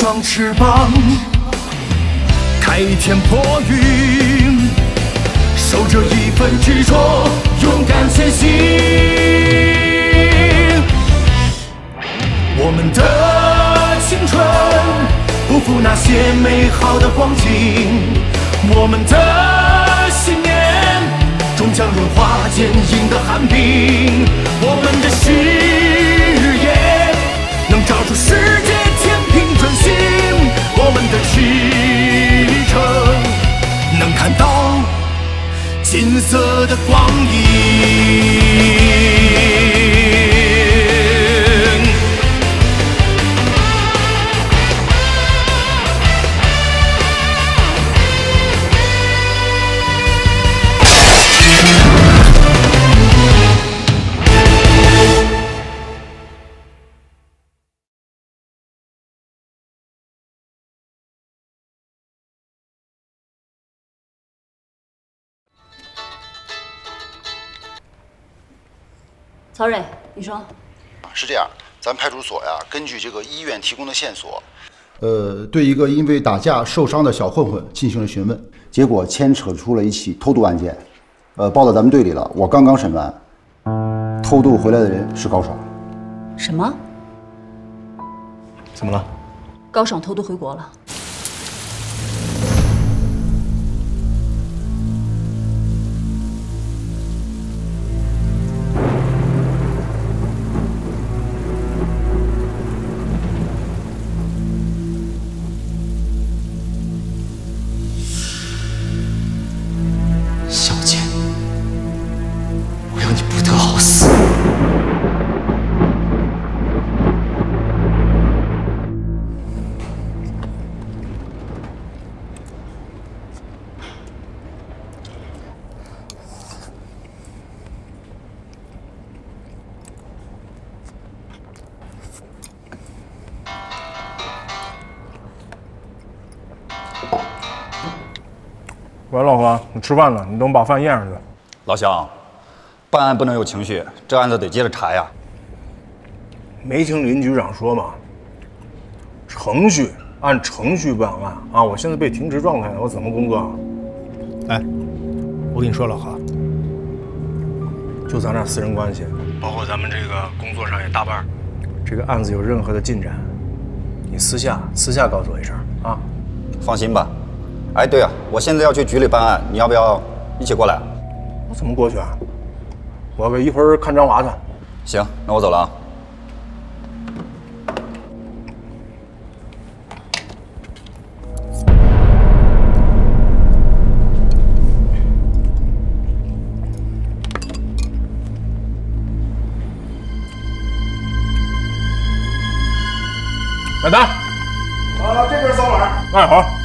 双翅膀开天破云，守着一份执着，勇敢前行。我们的青春不负那些美好的光景，我们的信念终将融化坚硬的寒冰，我们的誓看到金色的光影。曹蕊，你说，是这样，咱派出所呀，根据这个医院提供的线索，呃，对一个因为打架受伤的小混混进行了询问，结果牵扯出了一起偷渡案件，呃，报到咱们队里了。我刚刚审完，偷渡回来的人是高爽。什么？怎么了？高爽偷渡回国了。喂，老何，你吃饭了，你等我把饭咽上去。老乡，办案不能有情绪，这案子得接着查呀。没听林局长说吗？程序按程序办案啊！我现在被停职状态，我怎么工作啊？哎，我跟你说，老何，就咱俩私人关系，包括咱们这个工作上也搭伴儿。这个案子有任何的进展，你私下私下告诉我一声啊。放心吧。哎，对啊，我现在要去局里办案，你要不要一起过来？我怎么过去啊？我给一会儿看张娃去。行，那我走了啊。买单。啊，这边扫碗。哎，好。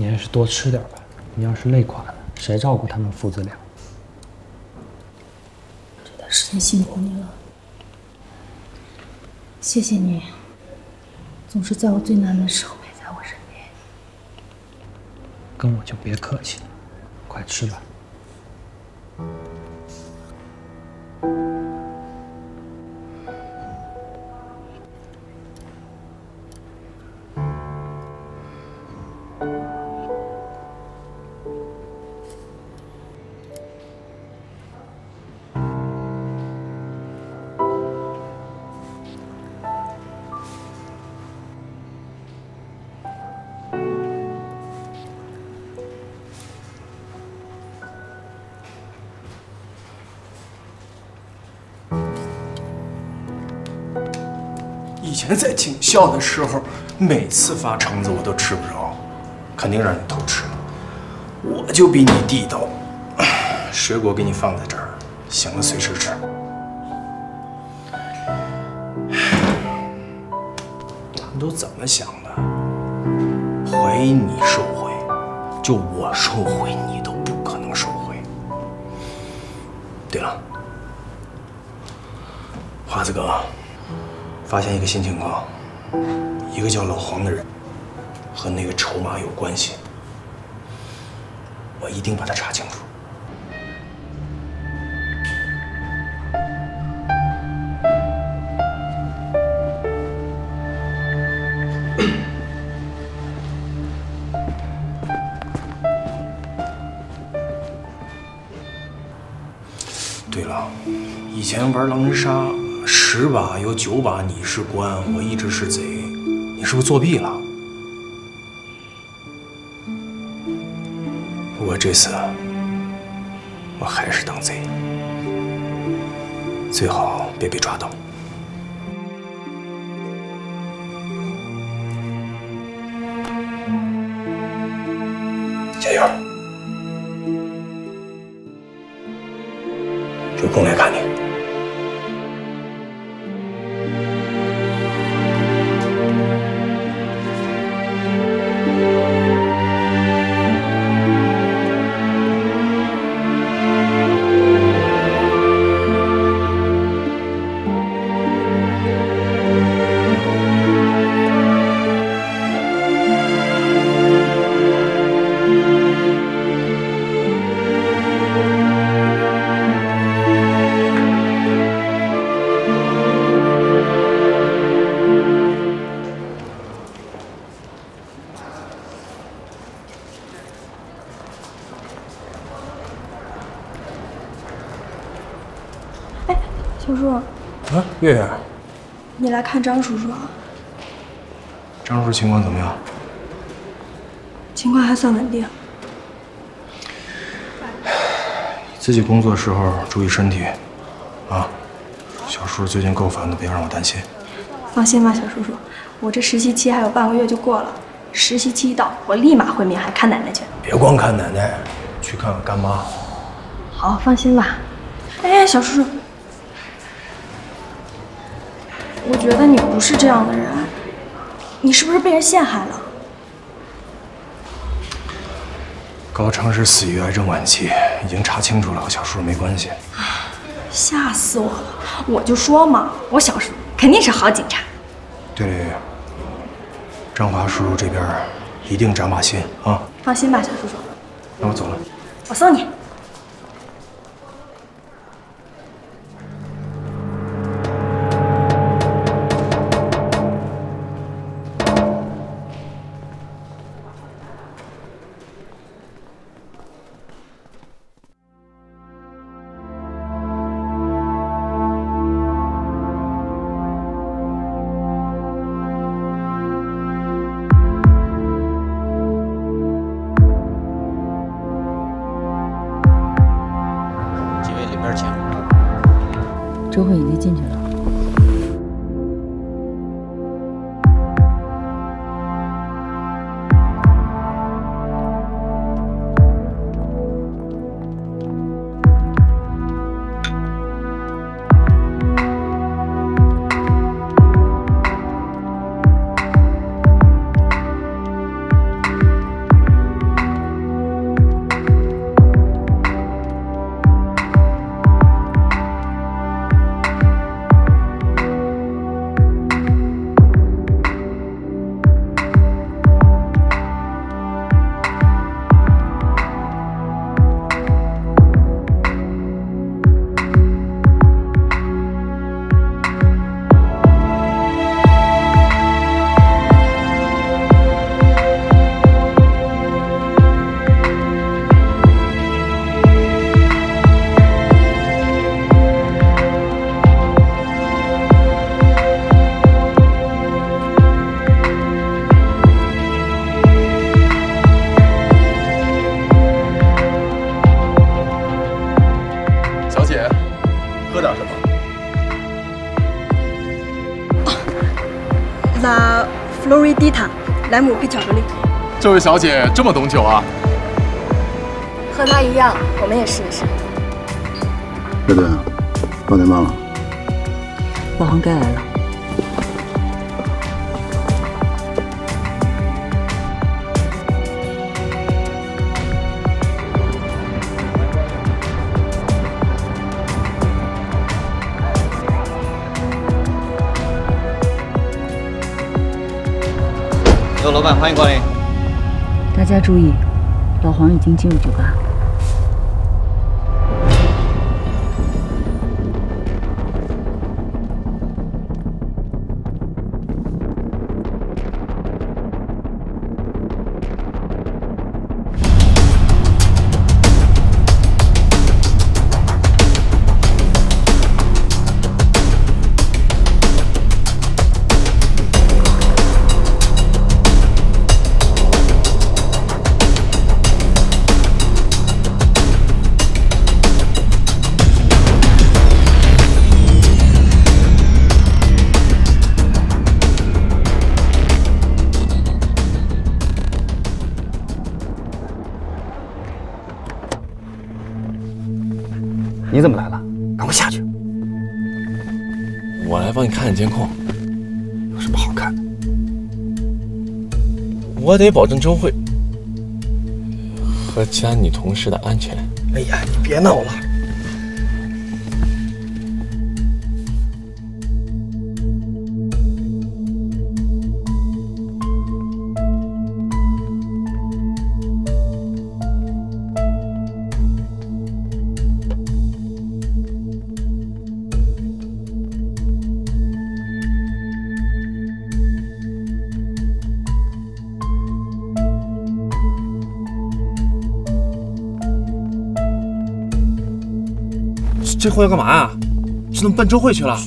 你还是多吃点吧。你要是累垮了，谁照顾他们父子俩？这段时间辛苦你了，谢谢你，总是在我最难的时候陪在我身边。跟我就别客气了，快吃吧。前在警校的时候，每次发橙子我都吃不着，肯定让你偷吃了。我就比你地道，水果给你放在这儿，醒了随时吃。他们都怎么想的？怀疑你受贿，就我受贿，你都不可能受贿。对了，华子哥，发现一个新情况，一个叫老黄的人和那个筹码有关系。我一定把他查清楚。对了，以前玩狼人杀，十把有九把你是官，我一直是贼，你是不是作弊了？不过这次我还是当贼，最好别被抓到。加油！有空来看月月，你来看张叔叔啊？张叔叔情况怎么样？情况还算稳定。自己工作时候注意身体，啊。小叔最近够烦的，别让我担心。放心吧，小叔叔，我这实习期还有半个月就过了。实习期一到，我立马回闽海看奶奶去。别光看奶奶，去看看干妈。好，放心吧。哎，小叔叔，我觉得你不是这样的人，你是不是被人陷害了？高昌是死于癌症晚期，已经查清楚了，和小叔没关系。吓死我了！我就说嘛，我小叔肯定是好警察。对对对，张华叔叔这边一定长把心啊！放心吧，小叔叔。那我走了。我送你。莱姆配巧克力。这位小姐这么懂酒啊？和她一样，我们也试一试。乐队，八点半了，老黄该来了。欢迎光临。大家注意，老黄已经进入酒吧。看看监控，有什么好看的？我得保证周慧和其他女同事的安全。哎呀，你别闹了！这货要干嘛呀？是怎么奔周会去了？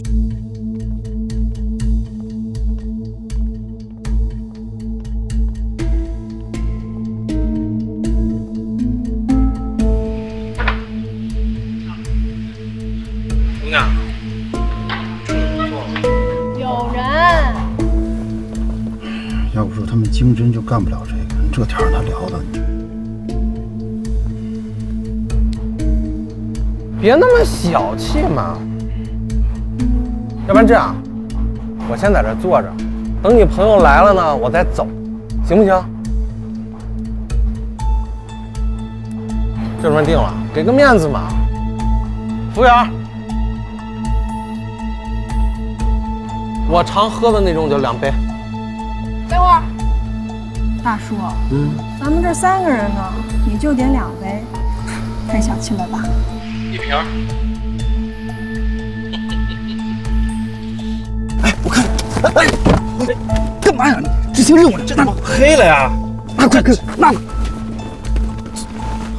姑娘，有人。要不说他们经侦就干不了这个，这天他聊的。别那么小气嘛！要不然这样，我先在这坐着，等你朋友来了呢，我再走，行不行？就这么定了，给个面子嘛！服务员，我常喝的那种就两杯。等会儿，大叔，嗯，咱们这三个人呢，你就点两杯，太小气了吧？执行任务呢？这大黑了呀！那快快那！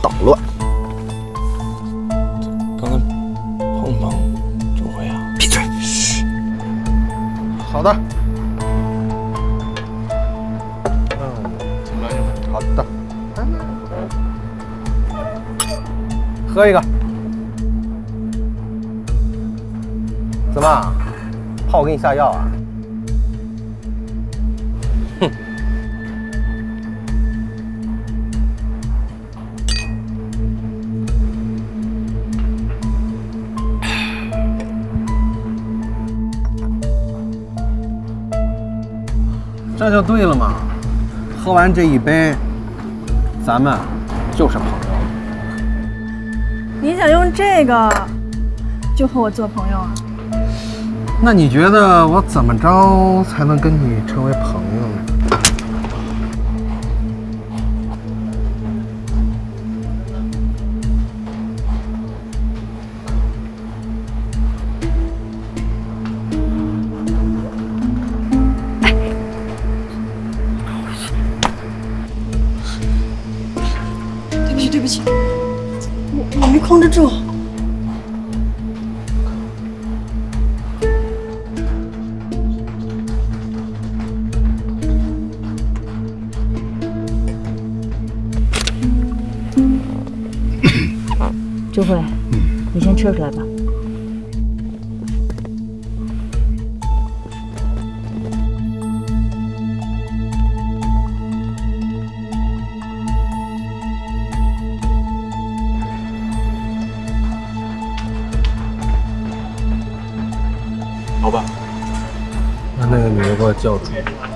捣乱！刚刚碰碰周慧啊！闭嘴！嘘。好的。嗯，好的。喝一个。怎么，怕我给你下药啊？这就对了嘛！喝完这一杯，咱们就是朋友。你想用这个就和我做朋友啊？那你觉得我怎么着才能跟你成为朋友周慧，嗯，你先撤出来吧。好吧，把那个女的给我叫出来。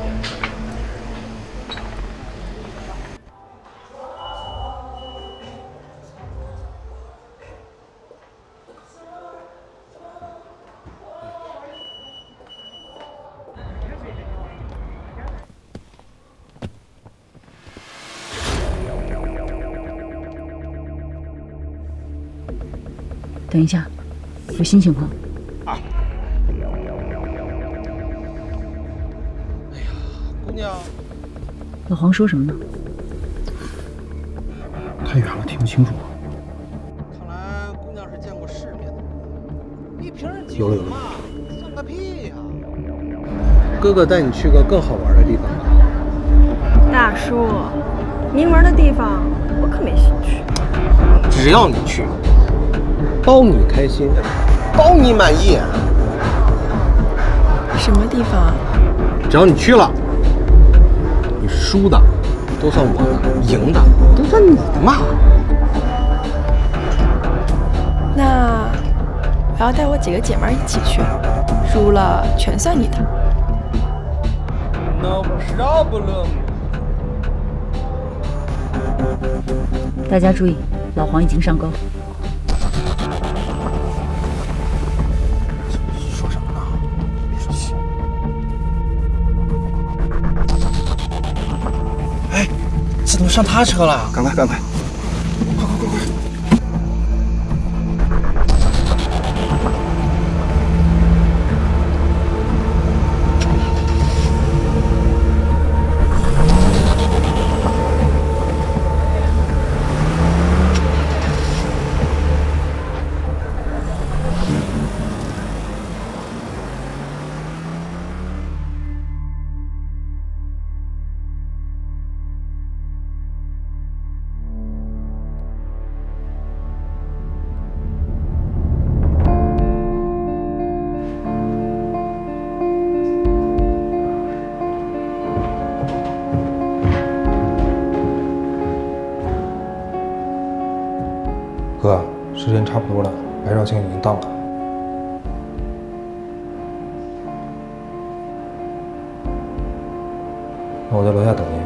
等一下，有新情况。啊！哎呀，姑娘，老黄说什么呢？太远了，听不清楚。看来姑娘是见过世面的。一瓶有了有了。算个屁呀！哥哥带你去个更好玩的地方吧。大叔，您玩的地方我可没兴趣。只要你去。包你开心，包你满意。什么地方？只要你去了，你输的都算我的，赢的都算你的嘛。那我要带我几个姐妹一起去，输了全算你的。No problem。大家注意，老黄已经上钩。怎么上他车了？赶快，赶快！哥，时间差不多了，白肇庆已经到了。那我在楼下等你。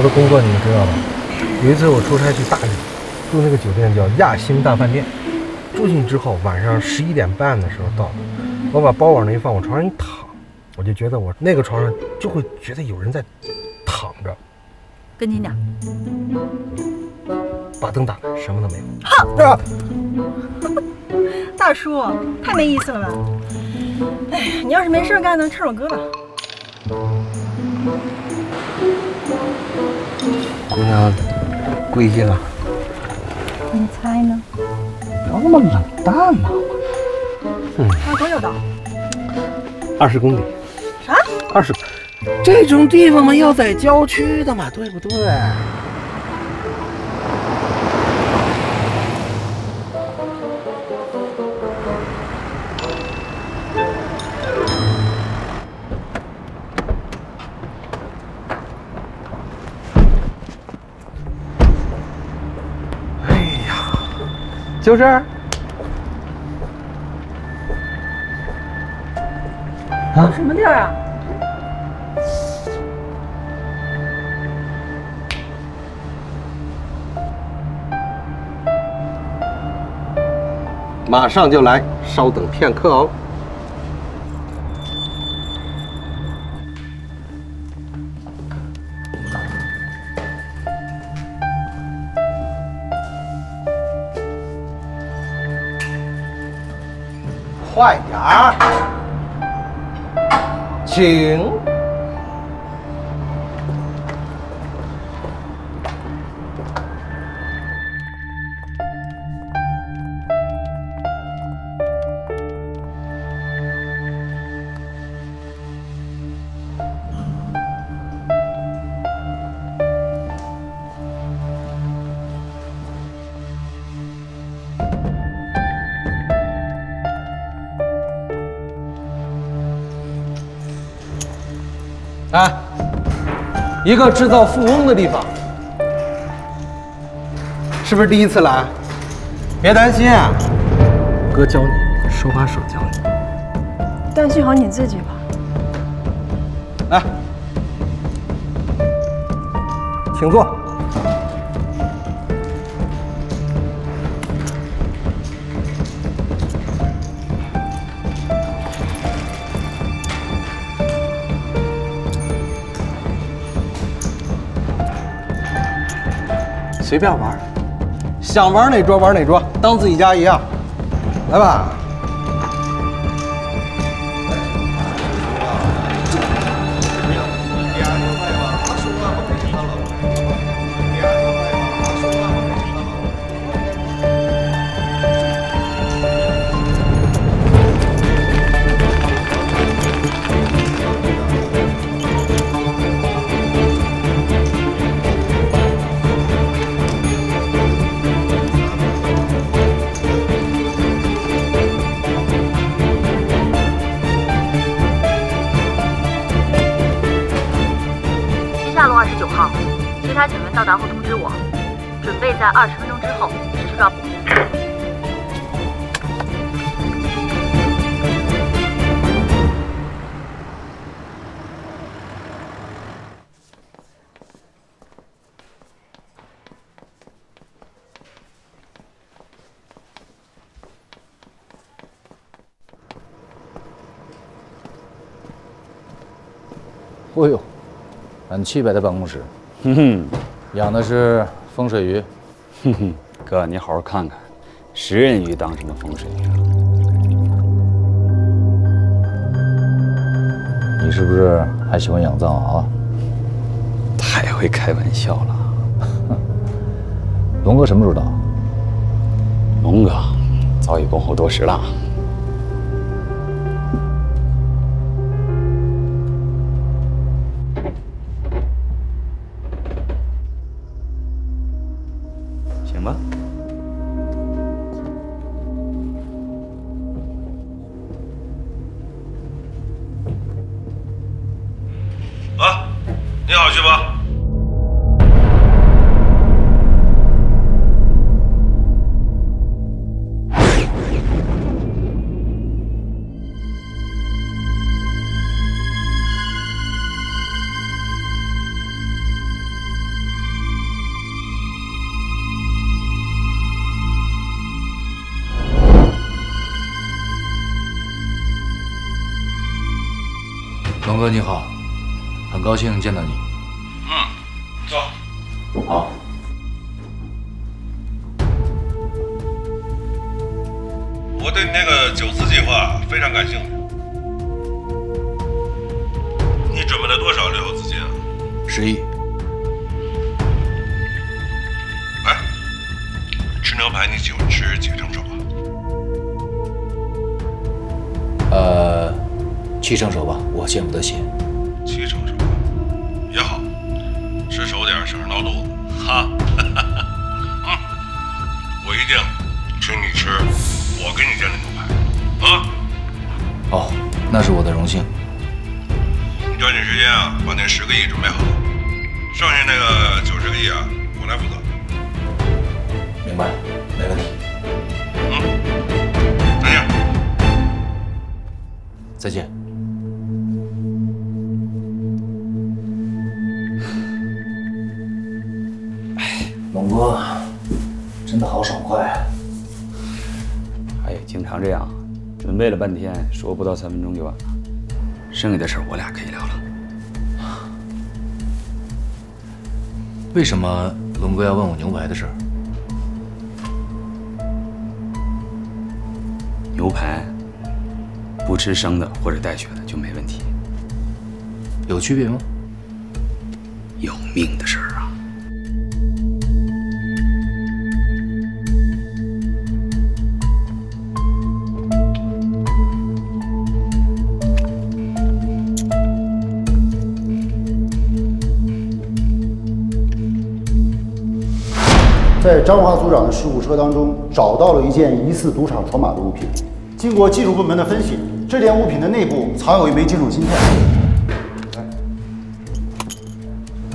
我的工作你们知道吧？有一次我出差去大理，住那个酒店叫亚星大饭店。住进去之后，晚上十一点半的时候到，我把包往那一放，往床上一躺，我就觉得我那个床上就会觉得有人在躺着。跟紧点。把灯打开，什么都没有。哼！大叔，太没意思了吧？哎，你要是没事干呢，唱首歌吧。姑娘归去了。你猜呢？不要那么冷淡嘛！嗯，还有多久到？二十公里。啥？二十？这种地方嘛，要在郊区的嘛，对不对？就这儿。啊？什么地儿啊？马上就来，稍等片刻哦。啊？请一个制造富翁的地方，是不是第一次来？别担心，哥教你，手把手教你。担心好你自己吧。来，请坐。随便玩，想玩哪桌玩哪桌，当自己家一样。来吧。哦呦，很气派的办公室，哼哼，养的是风水鱼，哼哼，哥你好好看看，食人鱼当什么风水鱼啊？你是不是还喜欢养藏獒啊？太会开玩笑了。龙哥什么时候到？龙哥早已恭候多时了。我对你那个九次计划非常感兴趣。你准备了多少旅游资金啊？十亿。哎，吃牛排你喜欢吃几成熟啊？呃，七成熟吧，我见不得血。给你煎的牛排。啊，哦，那是我的荣幸。你抓紧时间啊，把那十个亿准备好，剩下那个九十个亿啊，我来负责。明白，没问题。嗯，再见。再见。这样，准备了半天，说不到三分钟就完了。剩下的事儿我俩可以聊了。为什么龙哥要问我牛排的事儿？牛排不吃生的或者带血的就没问题，有区别吗？有命的事儿在张华组长的事故车当中找到了一件疑似赌场筹码的物品。经过技术部门的分析，这件物品的内部藏有一枚金属芯片。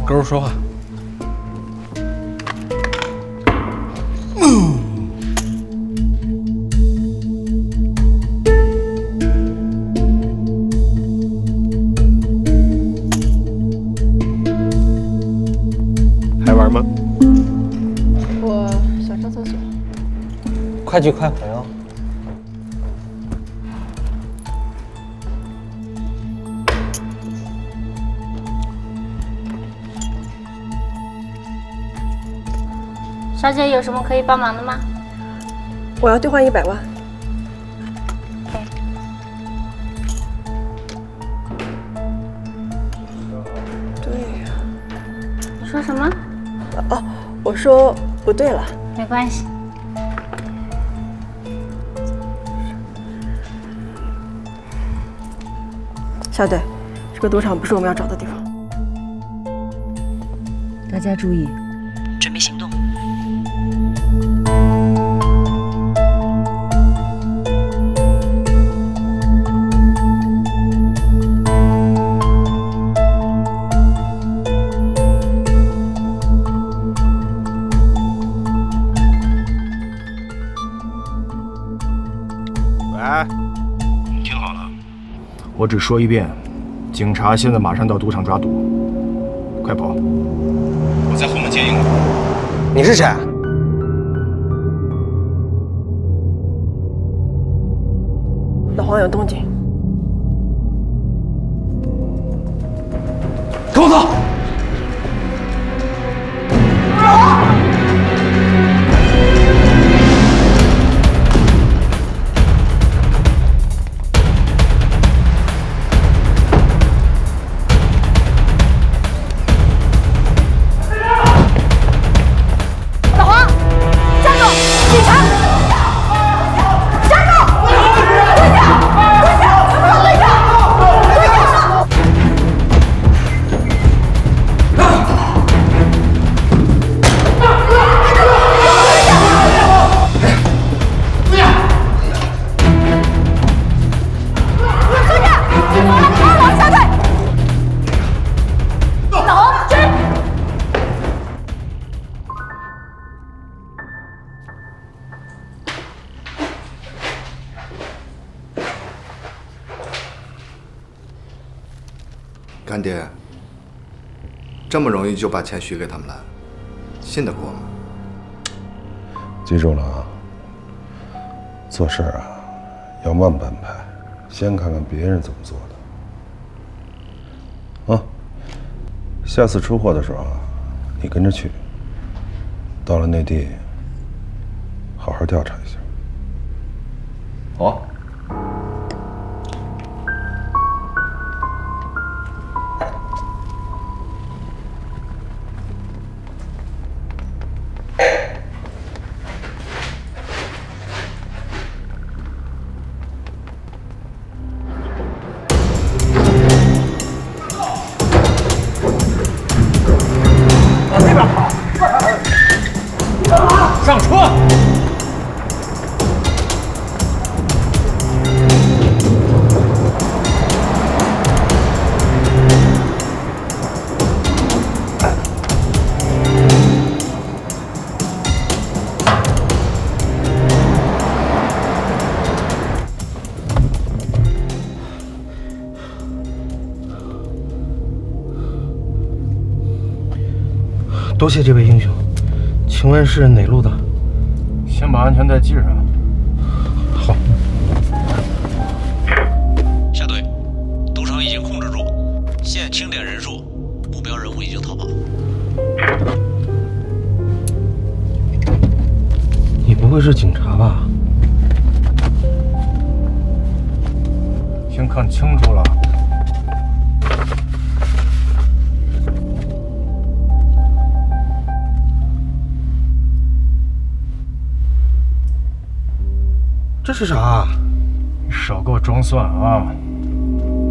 跟我说话。快去快回哦。小姐有什么可以帮忙的吗？我要兑换一百万。对呀。你说什么？哦，我说不对了。没关系。校队，这个赌场不是我们要找的地方。大家注意，只说一遍，警察现在马上到赌场抓赌，快跑！我在后门接应你。你是谁？老黄有动静。这么容易就把钱许给他们了，信得过吗？记住了啊，做事啊要慢半拍，先看看别人怎么做的。啊，下次出货的时候啊，你跟着去，到了内地，好好调查一下。好啊。多谢这位英雄，请问是哪路的？先把安全带系上。啊！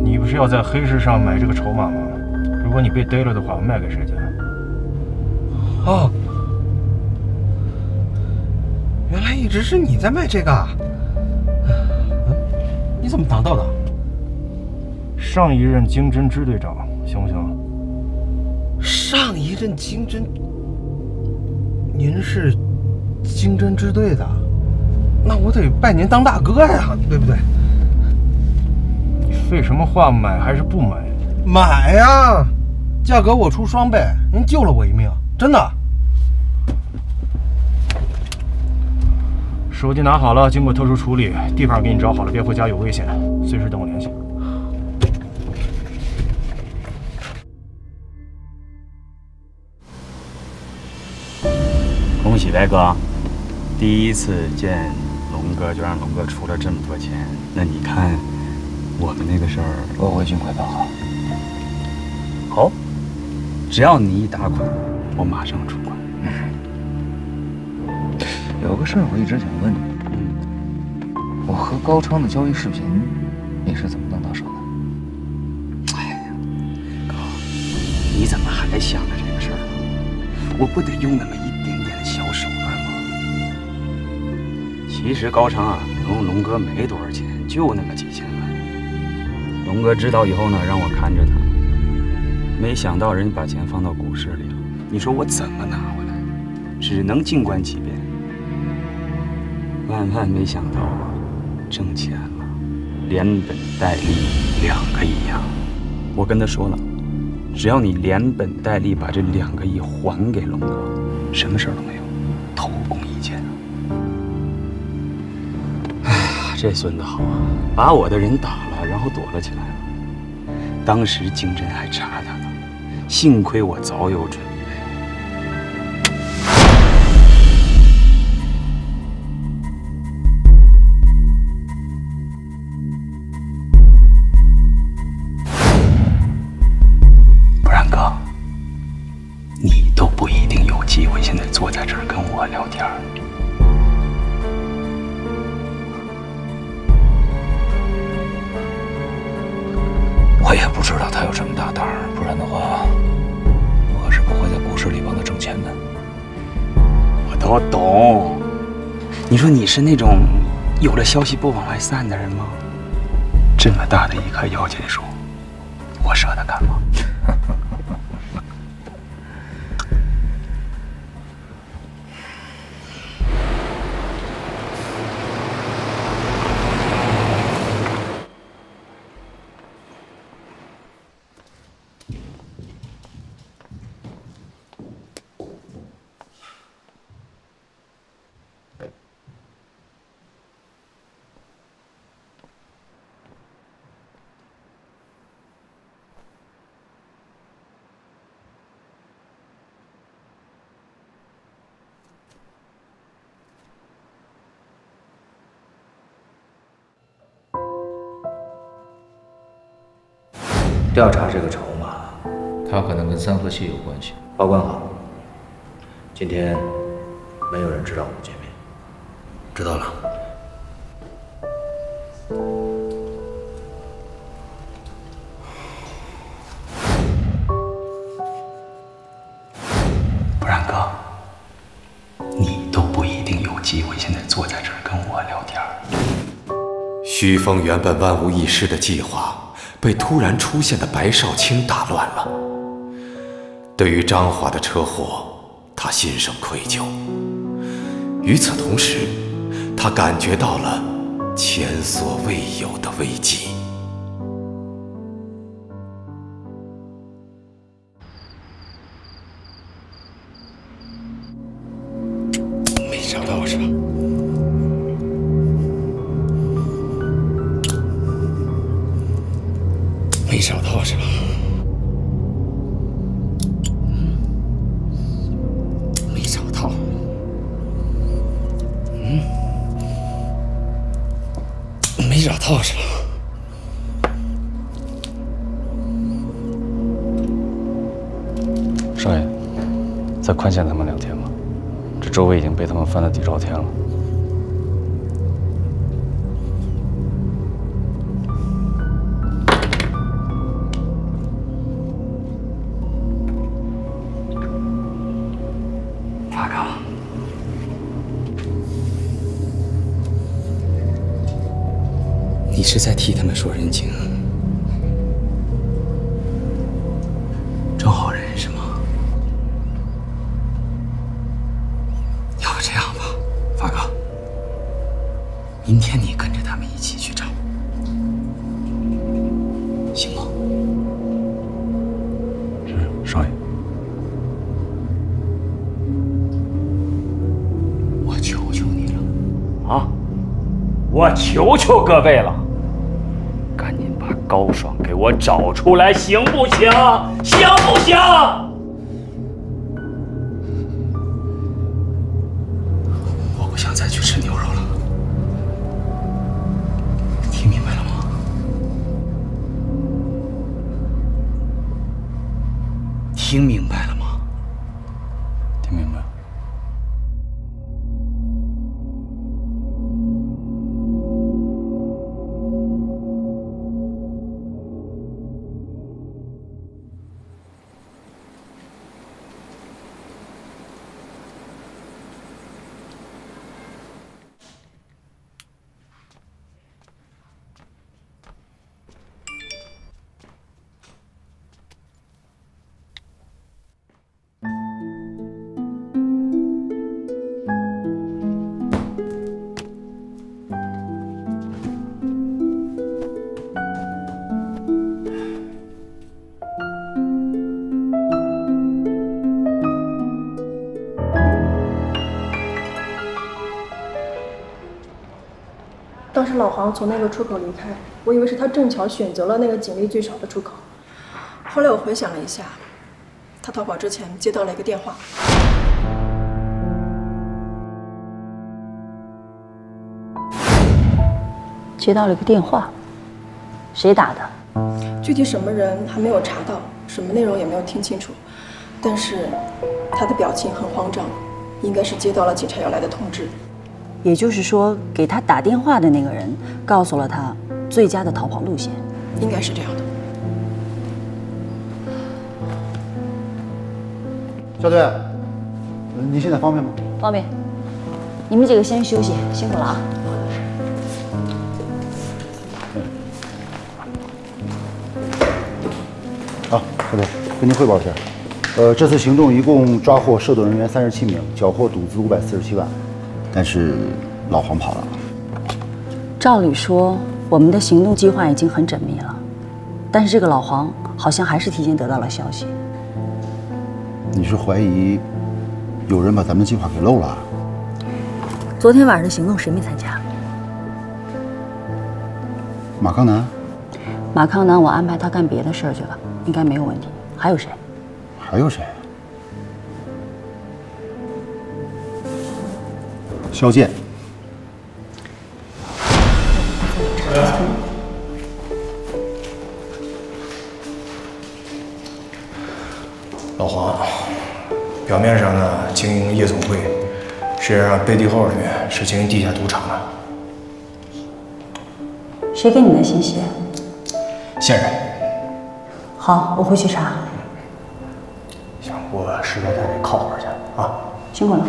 你不是要在黑市上买这个筹码吗？如果你被逮了的话，卖给谁去？哦，原来一直是你在卖这个。你怎么拿到的？上一任经侦支队长，行不行？上一任经侦，您是经侦支队的？那我得拜您当大哥呀，对不对？你废什么话？买还是不买？买呀！价格我出双倍，您救了我一命，真的。手机拿好了，经过特殊处理，地方给你找好了，别回家有危险，随时等我联系。恭喜白哥，第一次见龙哥就让龙哥出了这么多钱，那你看我们那个事儿，我会尽快办好。好，只要你一打款，我马上出款。有个事儿我一直想问你，我和高昌的交易视频，你是怎么弄到手的？哎呀，哥，你怎么还想着这个事儿呢？我不得用那么一点点的小手段吗？其实高昌啊，跟龙哥没多少钱，就那么几。龙哥知道以后呢，让我看着他，没想到人家把钱放到股市里了。你说我怎么拿回来？只能静观其变。万万没想到啊，挣钱了，连本带利两个亿呀！我跟他说了，只要你连本带利把这两个亿还给龙哥，什么事儿都没有，投功一件。哎呀，这孙子好啊，把我的人打了，后躲了起来了。当时经侦还查他呢，幸亏我早有准备。消息不往外散的人吗？这么大的一棵摇钱树，调查这个筹码，它可能跟三和系有关系。保管好，今天没有人知道我们见面。知道了。不然哥，你都不一定有机会现在坐在这儿跟我聊天。徐峰原本万无一失的计划，被突然出现的白少卿打乱了。对于张华的车祸，他心生愧疚。与此同时，他感觉到了前所未有的危机。没找到是吧？没找到是吧？没找到。嗯，没找到是吧？少爷，再宽限他们两天吧。这周围已经被他们翻得底朝天了。是在替他们说人情？装好人是吗？要不这样吧，发哥，明天你跟着他们一起去找，行吗？是少爷。我求求你了，啊！我求求各位了，给我找出来，行不行？行不行？我不想再去吃牛肉了，听明白了吗？听明白当时老黄从那个出口离开，我以为是他正巧选择了那个警力最少的出口。后来我回想了一下，他逃跑之前接到了一个电话，接到了一个电话，谁打的？具体什么人还没有查到，什么内容也没有听清楚，但是他的表情很慌张，应该是接到了警察要来的通知。也就是说，给他打电话的那个人告诉了他最佳的逃跑路线，应该是这样的。小队，呃你现在方便吗？方便。你们几个先休息，辛苦了啊。好，小队，跟您汇报一下，呃，这次行动一共抓获涉毒人员三十七名，缴获赌资五百四十七万，但是老黄跑了。照理说，我们的行动计划已经很缜密了，但是这个老黄好像还是提前得到了消息。你是怀疑有人把咱们的计划给漏了？昨天晚上的行动谁没参加？马康南，马康南，我安排他干别的事儿去了，应该没有问题。还有谁？还有谁？肖剑。老黄，表面上呢经营夜总会，实际上背地后里面是经营地下赌场的。谁给你的信息？线人，好，我回去查。行，我实在太得靠会儿去啊。辛苦了。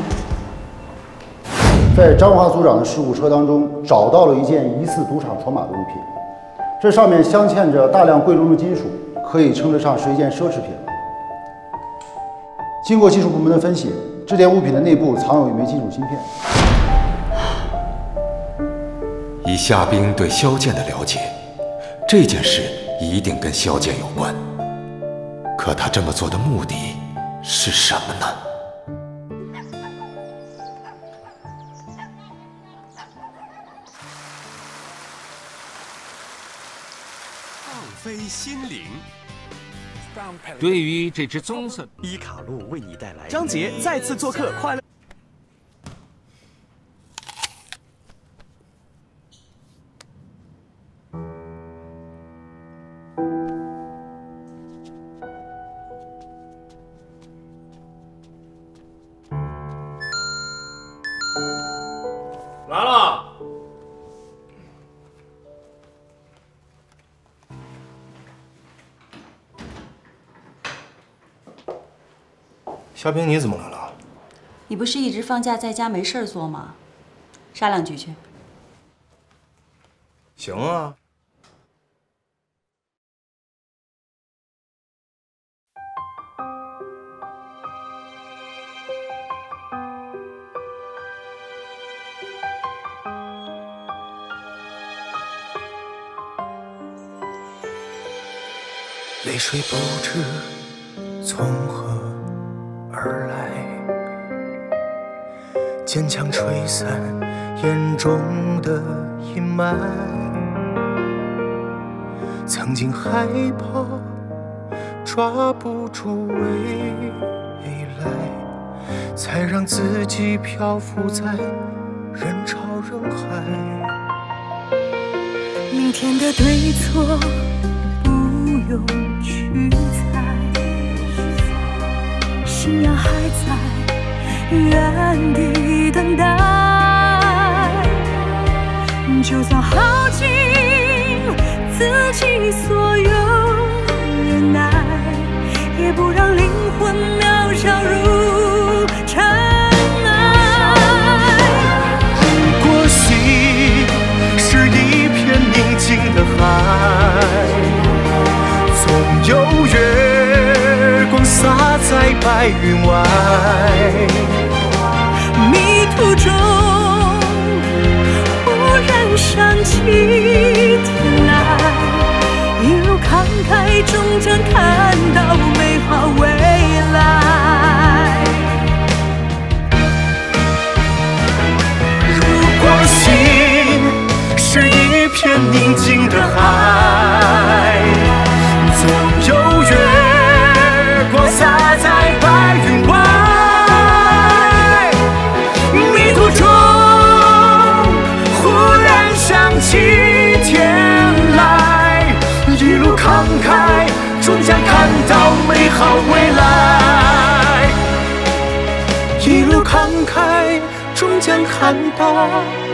在张华组长的事故车当中找到了一件疑似赌场筹码的物品，这上面镶嵌着大量贵重的金属，可以称得上是一件奢侈品。经过技术部门的分析，这件物品的内部藏有一枚金属芯片。以夏冰对萧剑的了解，这件事一定跟萧剑有关。可他这么做的目的是什么呢？对于这只棕色，伊卡路为你带来张杰再次做客快乐。夏冰，你怎么来了？你不是一直放假在家没事儿做吗？杀两局去。行啊。泪水不知从何坚强吹散眼中的阴霾。曾经害怕抓不住未来，才让自己漂浮在人潮人海。明天的对错不用去猜，信仰还在原地就算耗尽自己所有忍耐，也不让灵魂渺小如尘埃。如果心是一片宁静的海，总有月光洒在白云外。想起天来，一路慷慨，终将看到美好未来。如果心是一片宁静的海，看到。